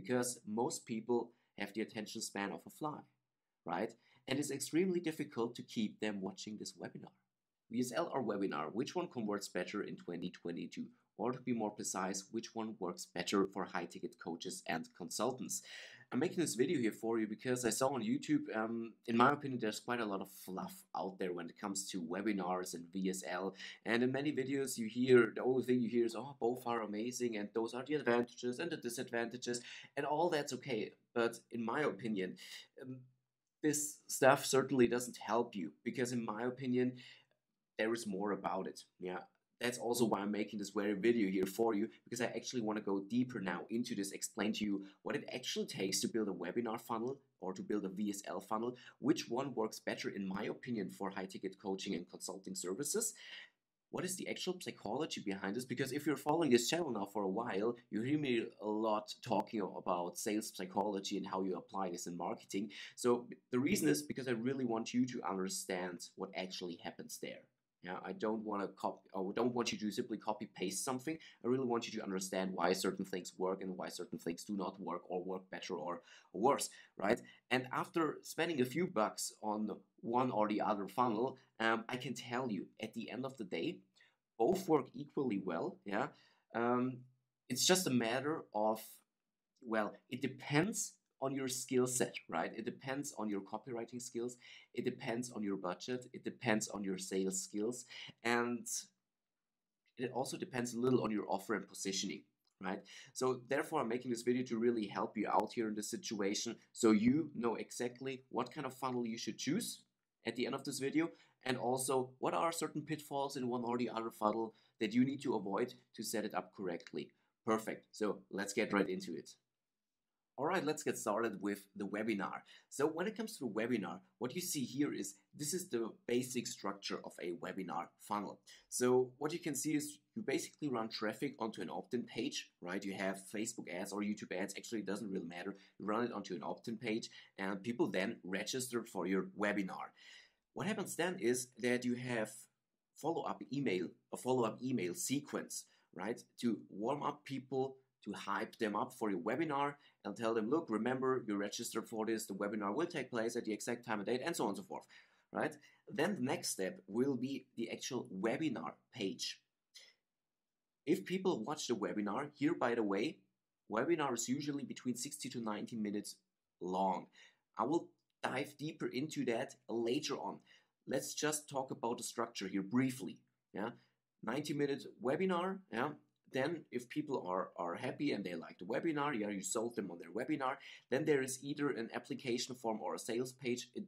because most people have the attention span of a fly, right? And it's extremely difficult to keep them watching this webinar. VSL or webinar, which one converts better in 2022? Or to be more precise, which one works better for high ticket coaches and consultants? I'm making this video here for you because I saw on YouTube, um, in my opinion, there's quite a lot of fluff out there when it comes to webinars and VSL. And in many videos, you hear the only thing you hear is, oh, both are amazing, and those are the advantages and the disadvantages, and all that's okay. But in my opinion, um, this stuff certainly doesn't help you because, in my opinion, there is more about it. Yeah, that's also why I'm making this very video here for you because I actually want to go deeper now into this, explain to you what it actually takes to build a webinar funnel or to build a VSL funnel, which one works better in my opinion for high ticket coaching and consulting services. What is the actual psychology behind this? Because if you're following this channel now for a while, you hear me a lot talking about sales psychology and how you apply this in marketing. So the reason is because I really want you to understand what actually happens there. Yeah, I don't want to copy. I don't want you to simply copy paste something. I really want you to understand why certain things work and why certain things do not work or work better or worse, right? And after spending a few bucks on one or the other funnel, um, I can tell you at the end of the day, both work equally well. Yeah, um, it's just a matter of well, it depends on your skill set, right? It depends on your copywriting skills. It depends on your budget. It depends on your sales skills. And it also depends a little on your offer and positioning, right? So therefore, I'm making this video to really help you out here in this situation so you know exactly what kind of funnel you should choose at the end of this video and also what are certain pitfalls in one or the other funnel that you need to avoid to set it up correctly. Perfect. So let's get right into it. All right, let's get started with the webinar. So when it comes to webinar, what you see here is this is the basic structure of a webinar funnel. So what you can see is you basically run traffic onto an opt-in page, right? You have Facebook ads or YouTube ads, actually it doesn't really matter. You run it onto an opt-in page and people then register for your webinar. What happens then is that you have follow-up email, a follow-up email sequence, right? To warm up people to hype them up for your webinar and tell them, look, remember you registered for this, the webinar will take place at the exact time and date, and so on and so forth, right? Then the next step will be the actual webinar page. If people watch the webinar, here by the way, webinar is usually between 60 to 90 minutes long. I will dive deeper into that later on. Let's just talk about the structure here briefly. Yeah, 90 minute webinar. Yeah, then if people are, are happy and they like the webinar, yeah, you sold them on their webinar, then there is either an application form or a sales page. It,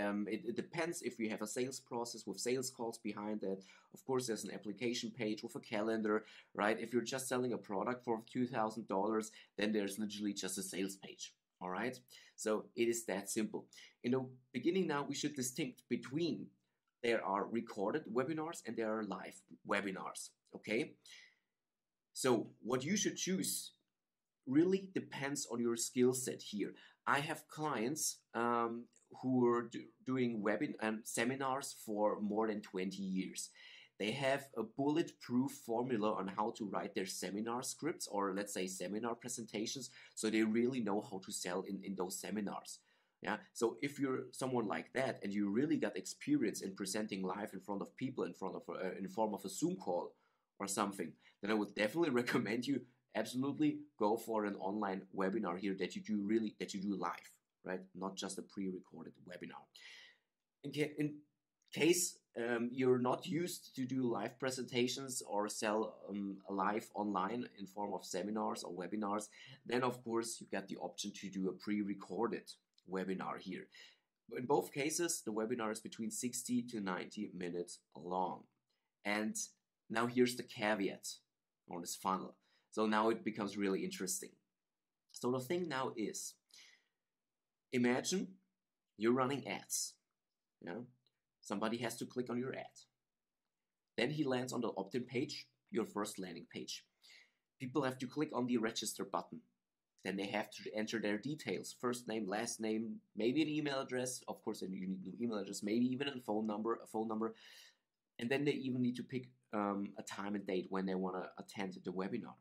um, it, it, depends if you have a sales process with sales calls behind that. Of course, there's an application page with a calendar, right? If you're just selling a product for $2,000, then there's literally just a sales page. All right, so it is that simple. In the beginning, now we should distinct between there are recorded webinars and there are live webinars. Okay, so what you should choose really depends on your skill set here. I have clients um, who are do doing webin and seminars for more than 20 years. They have a bulletproof formula on how to write their seminar scripts or let's say seminar presentations so they really know how to sell in, in those seminars. Yeah. So if you're someone like that and you really got experience in presenting live in front of people in front of in form of a Zoom call, or something, then I would definitely recommend you absolutely go for an online webinar here that you do really that you do live, right? Not just a pre-recorded webinar. In, ca in case um, you're not used to do live presentations or sell um, live online in form of seminars or webinars, then of course you get the option to do a pre-recorded webinar here. In both cases, the webinar is between 60 to 90 minutes long. And now here's the caveat on this funnel. So now it becomes really interesting. So the thing now is, imagine you're running ads. Yeah? Somebody has to click on your ad. Then he lands on the opt-in page, your first landing page. People have to click on the register button. Then they have to enter their details, first name, last name, maybe an email address, of course a unique email address, maybe even a phone number, a phone number, and then they even need to pick um, a time and date when they want to attend the webinar.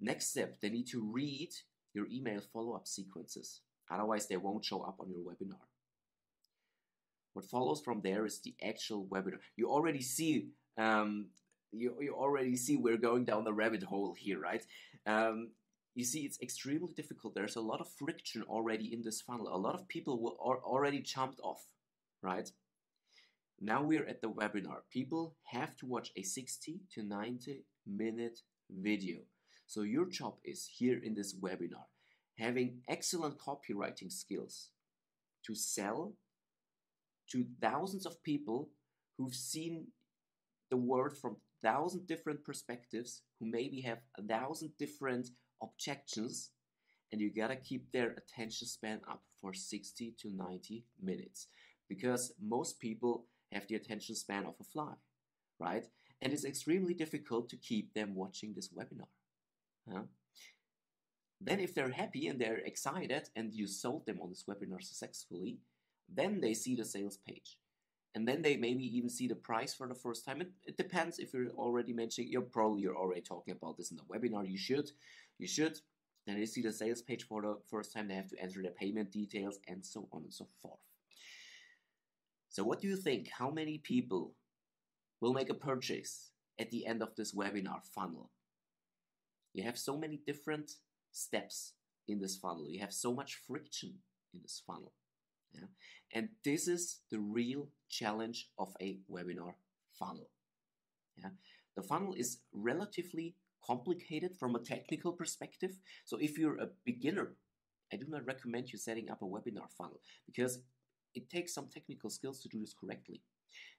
Next step, they need to read your email follow-up sequences. Otherwise, they won't show up on your webinar. What follows from there is the actual webinar. You already see um, you, you already see we're going down the rabbit hole here, right? Um, you see, it's extremely difficult. There's a lot of friction already in this funnel. A lot of people will already jumped off, right? Now we're at the webinar. People have to watch a 60 to 90 minute video. So your job is here in this webinar, having excellent copywriting skills to sell to thousands of people who've seen the world from thousand different perspectives, who maybe have a thousand different objections, and you gotta keep their attention span up for 60 to 90 minutes because most people have the attention span of a fly, right? And it's extremely difficult to keep them watching this webinar. Huh? Then, if they're happy and they're excited and you sold them on this webinar successfully, then they see the sales page. And then they maybe even see the price for the first time. It, it depends if you're already mentioning, you're probably you're already talking about this in the webinar. You should, you should. Then they see the sales page for the first time. They have to enter their payment details and so on and so forth. So, what do you think? How many people will make a purchase at the end of this webinar funnel? You have so many different steps in this funnel. You have so much friction in this funnel. Yeah? And this is the real challenge of a webinar funnel. Yeah? The funnel is relatively complicated from a technical perspective. So if you're a beginner, I do not recommend you setting up a webinar funnel because it takes some technical skills to do this correctly.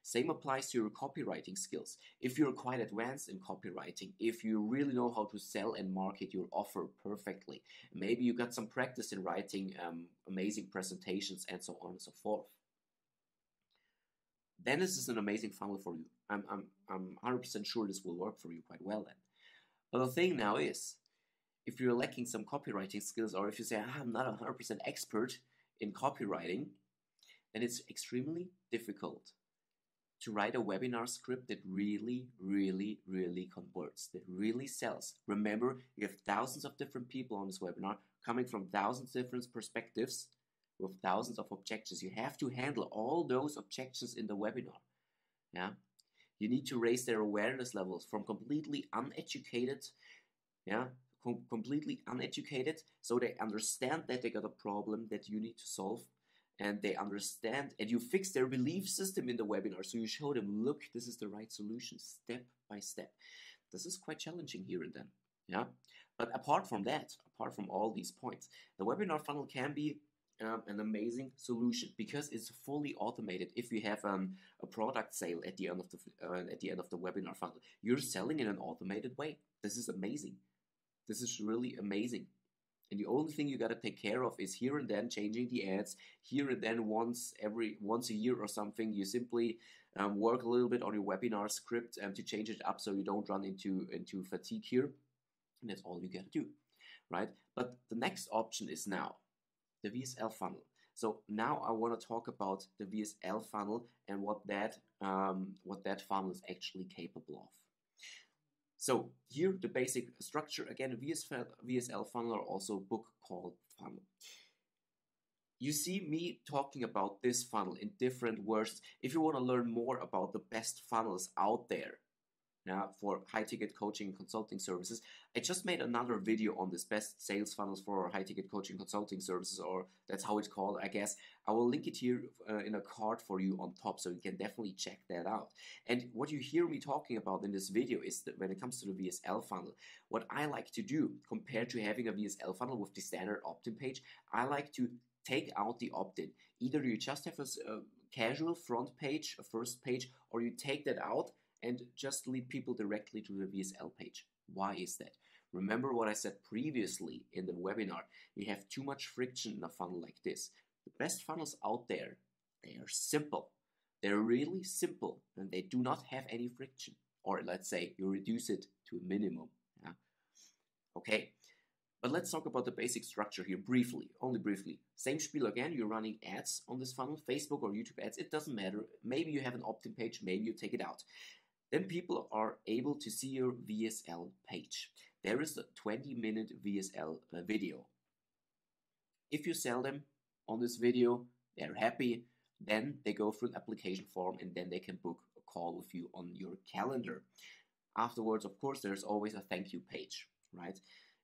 Same applies to your copywriting skills. If you're quite advanced in copywriting, if you really know how to sell and market your offer perfectly, maybe you got some practice in writing um, amazing presentations and so on and so forth, then this is an amazing funnel for you. I'm, I'm, I'm 100% sure this will work for you quite well then. But the thing now is, if you're lacking some copywriting skills, or if you say, ah, I'm not 100% expert in copywriting, then it's extremely difficult to write a webinar script that really, really, really converts, that really sells. Remember, you have thousands of different people on this webinar coming from thousands of different perspectives with thousands of objections. You have to handle all those objections in the webinar. Yeah. You need to raise their awareness levels from completely uneducated, yeah, com completely uneducated, so they understand that they got a problem that you need to solve and they understand and you fix their belief system in the webinar. So you show them look this is the right solution step by step. This is quite challenging here and then yeah? But apart from that apart from all these points the webinar funnel can be um, an amazing solution because it's fully automated. If you have um, a product sale at the end of the uh, at the end of the webinar funnel you're selling in an automated way. This is amazing. This is really amazing and the only thing you got to take care of is here and then changing the ads here and then once every once a year or something you simply um, work a little bit on your webinar script um, to change it up so you don't run into into fatigue here. And that's all you got to do right? But the next option is now the VSL funnel. So now I want to talk about the VSL funnel and what that um, what that funnel is actually capable of so here the basic structure, again, VSL, VSL funnel or also book called funnel. You see me talking about this funnel in different words. If you want to learn more about the best funnels out there, now for high ticket coaching and consulting services. I just made another video on this best sales funnels for high ticket coaching consulting services, or that's how it's called, I guess. I will link it here uh, in a card for you on top, so you can definitely check that out. And what you hear me talking about in this video is that when it comes to the VSL funnel, what I like to do compared to having a VSL funnel with the standard opt-in page, I like to take out the opt-in. Either you just have a, a casual front page, a first page, or you take that out and just lead people directly to the VSL page. Why is that? Remember what I said previously in the webinar. We have too much friction in a funnel like this. The best funnels out there, they are simple. They're really simple and they do not have any friction. Or let's say you reduce it to a minimum. Yeah? Okay, but let's talk about the basic structure here briefly, only briefly. Same spiel again, you're running ads on this funnel, Facebook or YouTube ads, it doesn't matter. Maybe you have an opt-in page, maybe you take it out then people are able to see your VSL page. there is a 20 minute VSL uh, video. If you sell them on this video, they're happy, then they go through an application form and then they can book a call with you on your calendar. Afterwards, of course, there's always a thank you page, right?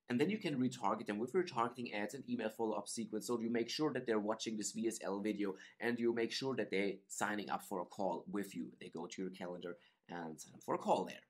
And then you can retarget them with retargeting ads and email follow-up sequence. So you make sure that they're watching this VSL video and you make sure that they're signing up for a call with you. They go to your calendar and sign up for a call there.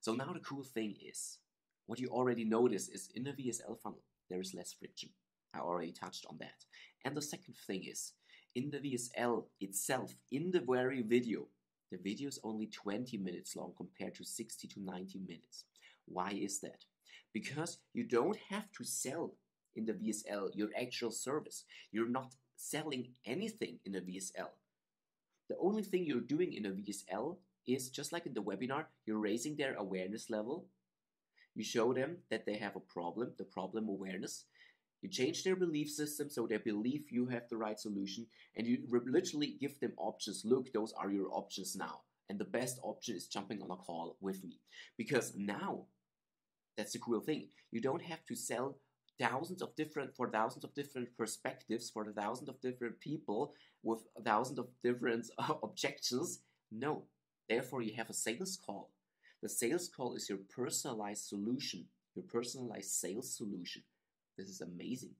So now the cool thing is, what you already notice is in the VSL funnel, there is less friction. I already touched on that. And the second thing is, in the VSL itself, in the very video, the video is only 20 minutes long compared to 60 to 90 minutes. Why is that? because you don't have to sell in the VSL your actual service. You're not selling anything in the VSL. The only thing you're doing in a VSL is just like in the webinar, you're raising their awareness level. You show them that they have a problem, the problem awareness. You change their belief system so they believe you have the right solution, and you literally give them options. Look, those are your options now. And the best option is jumping on a call with me. Because now that's the cool thing. You don't have to sell thousands of different for thousands of different perspectives for the thousands of different people with thousands of different objections. No. Therefore, you have a sales call. The sales call is your personalized solution, your personalized sales solution. This is amazing.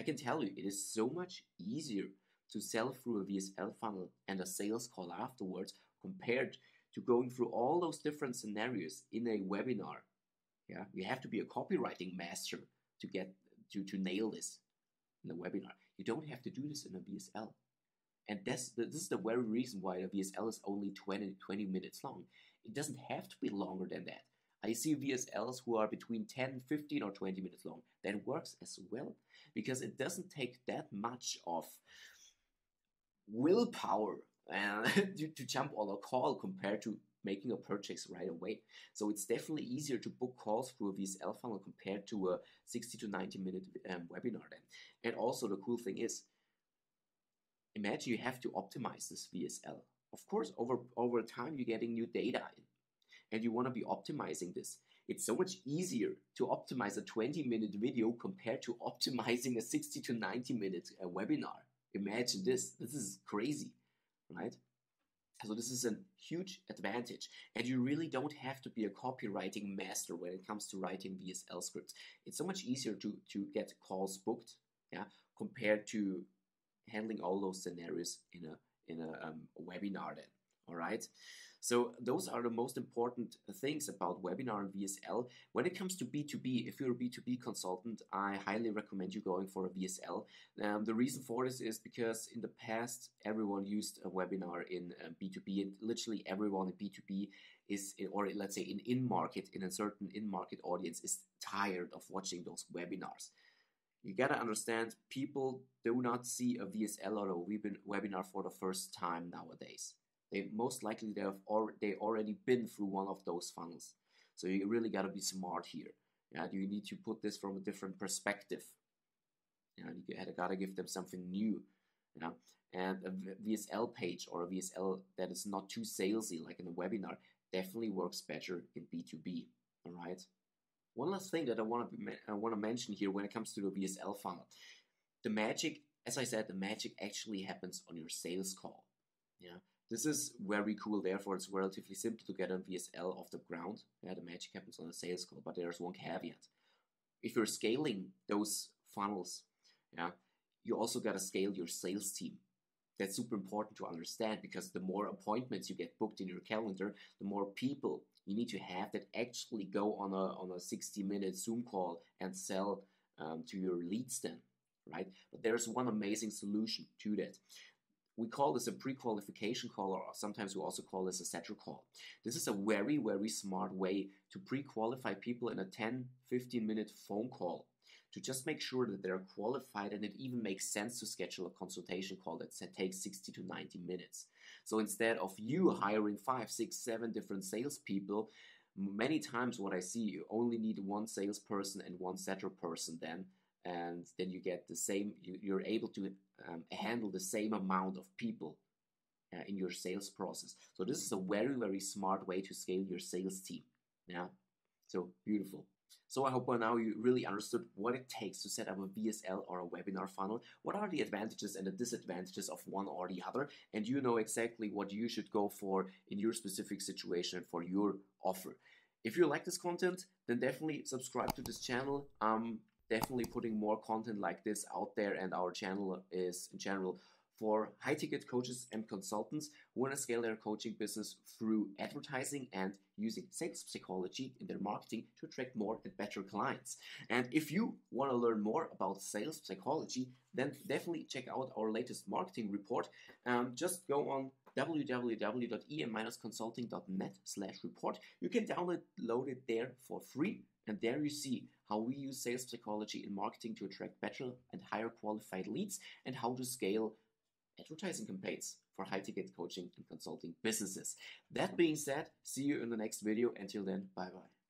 I can tell you, it is so much easier to sell through a VSL funnel and a sales call afterwards compared to going through all those different scenarios in a webinar yeah, you have to be a copywriting master to get to, to nail this in a webinar. You don't have to do this in a VSL. And that's the, this is the very reason why a VSL is only 20, 20 minutes long. It doesn't have to be longer than that. I see VSLs who are between 10, 15, or 20 minutes long. That works as well because it doesn't take that much of willpower uh, to, to jump on a call compared to making a purchase right away. So it's definitely easier to book calls through a VSL funnel compared to a 60 to 90 minute um, webinar then. And also the cool thing is, imagine you have to optimize this VSL. Of course, over, over time you're getting new data in and you want to be optimizing this. It's so much easier to optimize a 20 minute video compared to optimizing a 60 to 90 minute uh, webinar. Imagine this. This is crazy, right? So this is a huge advantage. And you really don't have to be a copywriting master when it comes to writing VSL scripts. It's so much easier to, to get calls booked, yeah, compared to handling all those scenarios in a in a um, webinar then. All right. So those are the most important things about webinar and VSL. When it comes to B2B, if you're a B2B consultant, I highly recommend you going for a VSL. Um, the reason for this is because in the past, everyone used a webinar in uh, B2B and literally everyone in B2B is, or let's say in in-market, in a certain in-market audience is tired of watching those webinars you gotta understand people do not see a VSL or a webinar for the first time nowadays they most likely they have al- they already been through one of those funnels. So you really got to be smart here. Yeah, you need to put this from a different perspective. You got to give them something new. Yeah, and a VSL page or a VSL that is not too salesy, like in a webinar, definitely works better in B2B. All right. One last thing that I want to I want to mention here when it comes to the VSL funnel, the magic, as I said, the magic actually happens on your sales call. Yeah, this is very cool, therefore it's relatively simple to get a VSL off the ground. Yeah, the magic happens on a sales call, but there's one caveat. If you're scaling those funnels, yeah, you also got to scale your sales team. That's super important to understand because the more appointments you get booked in your calendar, the more people you need to have that actually go on a on a 60 minute Zoom call and sell um, to your leads then, right? But there's one amazing solution to that. We call this a pre-qualification call, or sometimes we also call this a setter call. This is a very, very smart way to pre-qualify people in a 10, 15 minute phone call to just make sure that they're qualified and it even makes sense to schedule a consultation call that takes 60 to 90 minutes. So instead of you hiring five, six, seven different salespeople, many times what I see, you only need one salesperson and one setter person then and then you get the same you, are able to um, handle the same amount of people uh, in your sales process. So this is a very very smart way to scale your sales team. Yeah? So beautiful So I hope by now you really understood what it takes to set up a VSL or a webinar funnel, what are the advantages and the disadvantages of one or the other, and you know exactly what you should go for in your specific situation for your offer. If you like this content, then definitely subscribe to this channel. I'm definitely putting more content like this out there, and our channel is in general for high ticket coaches and consultants who want to scale their coaching business through advertising and using sales psychology in their marketing to attract more and better clients. And if you want to learn more about sales psychology, then definitely check out our latest marketing report. Um, just go on www.em-consulting.net slash report. You can download it there for free and there you see how we use sales psychology in marketing to attract better and higher qualified leads and how to scale advertising campaigns for high ticket coaching and consulting businesses. That mm-hmm. being said, see you in the next video. Until then, bye bye.